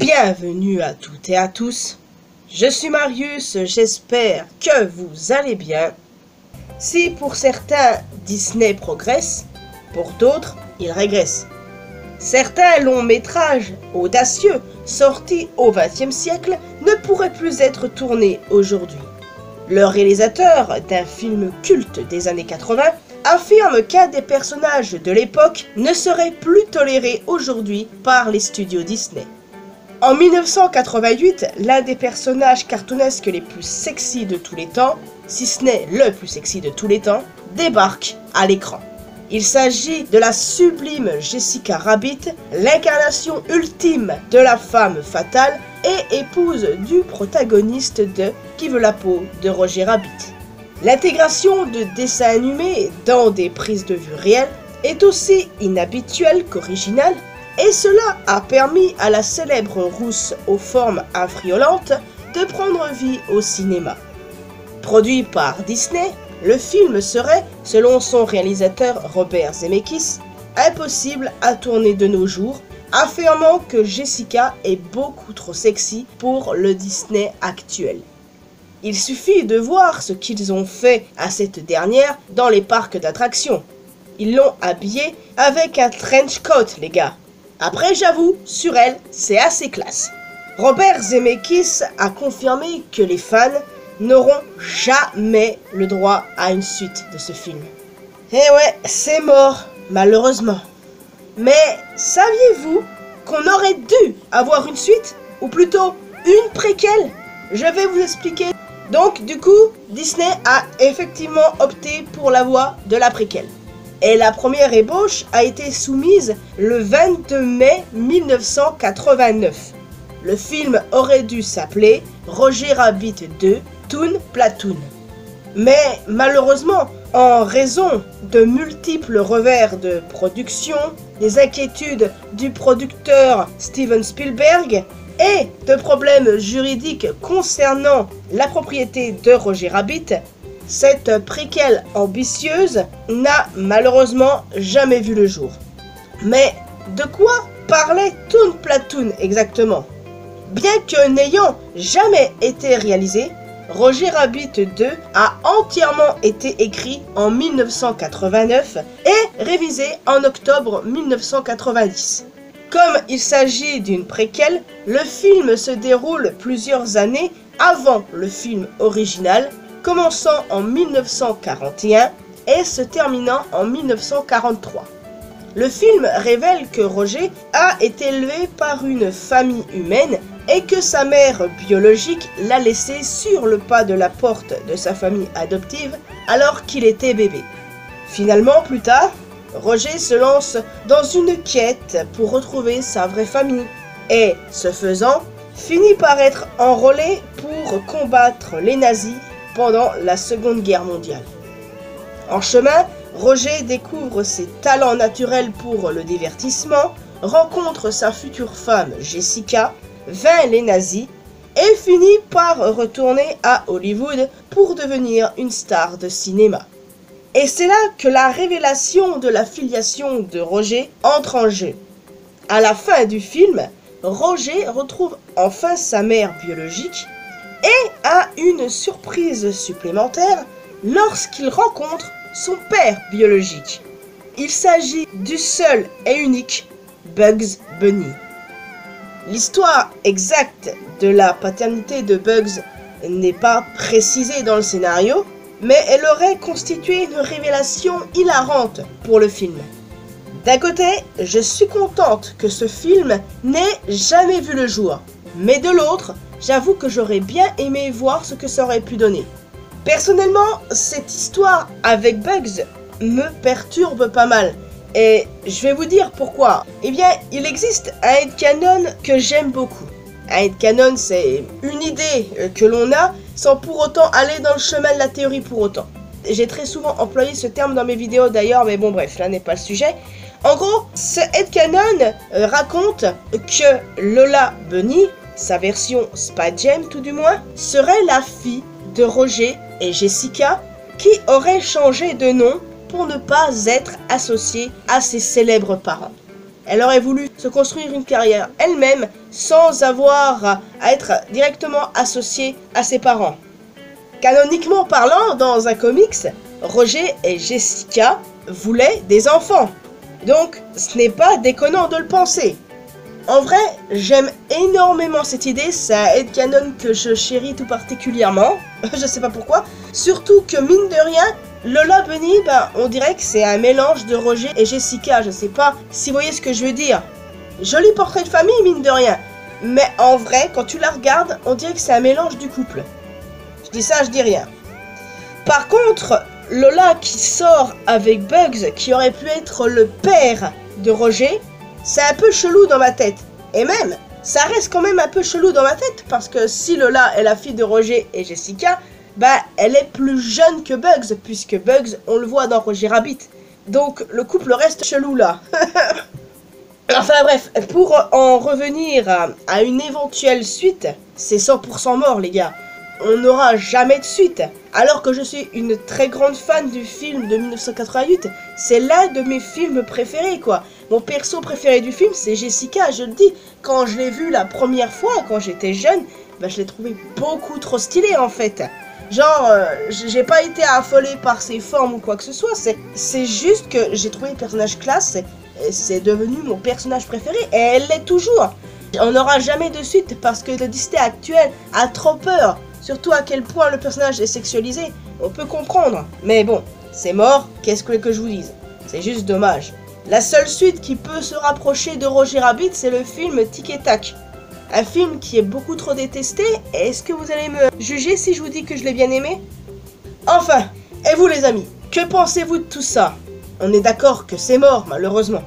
Bienvenue à toutes et à tous. Je suis Marius, j'espère que vous allez bien. Si pour certains Disney progresse, pour d'autres il régresse. Certains longs métrages audacieux sortis au XXe siècle ne pourraient plus être tournés aujourd'hui. Le réalisateur d'un film culte des années 80 affirme qu'un des personnages de l'époque ne serait plus toléré aujourd'hui par les studios Disney. En 1988, l'un des personnages cartoonesques les plus sexy de tous les temps, si ce n'est le plus sexy de tous les temps, débarque à l'écran. Il s'agit de la sublime Jessica Rabbit, l'incarnation ultime de la femme fatale et épouse du protagoniste de Qui veut la peau de Roger Rabbit. L'intégration de dessins animés dans des prises de vue réelles est aussi inhabituelle qu'originale et cela a permis à la célèbre rousse aux formes infriolantes de prendre vie au cinéma. Produit par Disney, le film serait, selon son réalisateur Robert Zemeckis, impossible à tourner de nos jours, affirmant que Jessica est beaucoup trop sexy pour le Disney actuel. Il suffit de voir ce qu'ils ont fait à cette dernière dans les parcs d'attractions. Ils l'ont habillée avec un trench coat, les gars. Après, j'avoue, sur elle, c'est assez classe. Robert Zemeckis a confirmé que les fans n'auront jamais le droit à une suite de ce film. Eh ouais, c'est mort, malheureusement. Mais saviez-vous qu'on aurait dû avoir une suite Ou plutôt une préquelle? Je vais vous expliquer. Donc du coup, Disney a effectivement opté pour la voie de la préquelle et la première ébauche a été soumise le 22 mai 1989. Le film aurait dû s'appeler Roger Rabbit 2 Toon Platoon. Mais malheureusement, en raison de multiples revers de production, des inquiétudes du producteur Steven Spielberg et de problèmes juridiques concernant la propriété de Roger Rabbit, cette préquelle ambitieuse n'a malheureusement jamais vu le jour. Mais de quoi parlait Toon Platoon exactement? Bien que n'ayant jamais été réalisé, Roger Rabbit 2 a entièrement été écrit en 1989 et révisé en octobre 1990. Comme il s'agit d'une préquelle, le film se déroule plusieurs années avant le film original commençant en 1941 et se terminant en 1943. Le film révèle que Roger a été élevé par une famille humaine et que sa mère biologique l'a laissé sur le pas de la porte de sa famille adoptive alors qu'il était bébé. Finalement, plus tard, Roger se lance dans une quête pour retrouver sa vraie famille et, ce faisant, finit par être enrôlé pour combattre les nazis pendant la Seconde Guerre mondiale. En chemin, Roger découvre ses talents naturels pour le divertissement, rencontre sa future femme Jessica, vainc les nazis et finit par retourner à Hollywood pour devenir une star de cinéma. Et c'est là que la révélation de la filiation de Roger entre en jeu. À la fin du film, Roger retrouve enfin sa mère biologique et a une surprise supplémentaire lorsqu'il rencontre son père biologique. Il s'agit du seul et unique Bugs Bunny. L'histoire exacte de la paternité de Bugs n'est pas précisée dans le scénario, mais elle aurait constitué une révélation hilarante pour le film. D'un côté, je suis contente que ce film n'ait jamais vu le jour, mais de l'autre, j'avoue que j'aurais bien aimé voir ce que ça aurait pu donner. Personnellement, cette histoire avec Bugs me perturbe pas mal. Et je vais vous dire pourquoi. Eh bien, il existe un headcanon que j'aime beaucoup. Un headcanon, c'est une idée euh, que l'on a sans pour autant aller dans le chemin de la théorie pour autant. J'ai très souvent employé ce terme dans mes vidéos d'ailleurs, mais bon bref, là n'est pas le sujet. En gros, ce headcanon euh, raconte que Lola Bunny, sa version Spy Jam tout du moins, serait la fille de Roger et Jessica qui auraient changé de nom pour ne pas être associés à ses célèbres parents. Elle aurait voulu se construire une carrière elle-même sans avoir à être directement associée à ses parents. Canoniquement parlant, dans un comics, Roger et Jessica voulaient des enfants. Donc, ce n'est pas déconnant de le penser. En vrai, j'aime énormément cette idée, c'est un canon que je chéris tout particulièrement, je sais pas pourquoi. Surtout que mine de rien, Lola Bunny, bah, on dirait que c'est un mélange de Roger et Jessica, je sais pas si vous voyez ce que je veux dire. Joli portrait de famille, mine de rien. Mais en vrai, quand tu la regardes, on dirait que c'est un mélange du couple. Je dis ça, je dis rien. Par contre, Lola qui sort avec Bugs, qui aurait pu être le père de Roger, c'est un peu chelou dans ma tête. Et même, ça reste quand même un peu chelou dans ma tête, parce que si Lola est la fille de Roger et Jessica, bah elle est plus jeune que Bugs, puisque Bugs, on le voit dans Roger Rabbit. Donc le couple reste chelou là. enfin bref, pour en revenir à une éventuelle suite, c'est 100% mort les gars on n'aura jamais de suite. Alors que je suis une très grande fan du film de 1988, c'est l'un de mes films préférés, quoi. Mon perso préféré du film, c'est Jessica, je le dis. Quand je l'ai vu la première fois, quand j'étais jeune, bah, je l'ai trouvé beaucoup trop stylé, en fait. Genre, euh, j'ai pas été affolé par ses formes ou quoi que ce soit, c'est juste que j'ai trouvé le personnage classe, c'est devenu mon personnage préféré, et elle l'est toujours. On n'aura jamais de suite parce que le Disney actuel a trop peur Surtout à quel point le personnage est sexualisé, on peut comprendre. Mais bon, c'est mort, qu'est-ce que, je vous dise? C'est juste dommage. La seule suite qui peut se rapprocher de Roger Rabbit, c'est le film Tic et Tac. Un film qui est beaucoup trop détesté, est-ce que vous allez me juger si je vous dis que je l'ai bien aimé? Enfin, et vous les amis, que pensez-vous de tout ça? On est d'accord que c'est mort, malheureusement.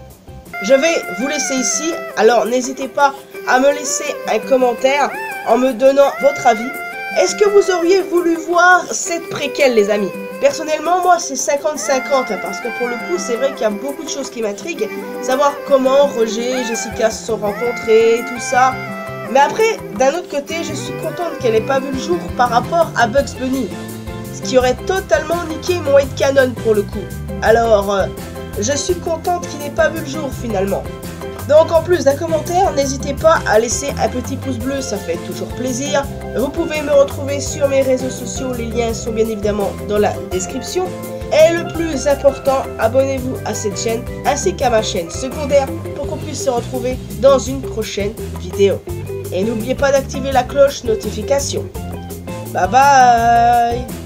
Je vais vous laisser ici, alors n'hésitez pas à me laisser un commentaire en me donnant votre avis est-ce que vous auriez voulu voir cette préquelle, les amis? Personnellement, moi, c'est 50-50, parce que pour le coup, c'est vrai qu'il y a beaucoup de choses qui m'intriguent. Savoir comment Roger et Jessica se sont rencontrés, tout ça. Mais après, d'un autre côté, je suis contente qu'elle ait pas vu le jour par rapport à Bugs Bunny. Ce qui aurait totalement niqué mon canon pour le coup. Alors, euh, je suis contente qu'il n'ait pas vu le jour finalement. Donc en plus d'un commentaire, n'hésitez pas à laisser un petit pouce bleu, ça fait toujours plaisir. Vous pouvez me retrouver sur mes réseaux sociaux, les liens sont bien évidemment dans la description. Et le plus important, abonnez-vous à cette chaîne ainsi qu'à ma chaîne secondaire pour qu'on puisse se retrouver dans une prochaine vidéo. Et n'oubliez pas d'activer la cloche notification. Bye bye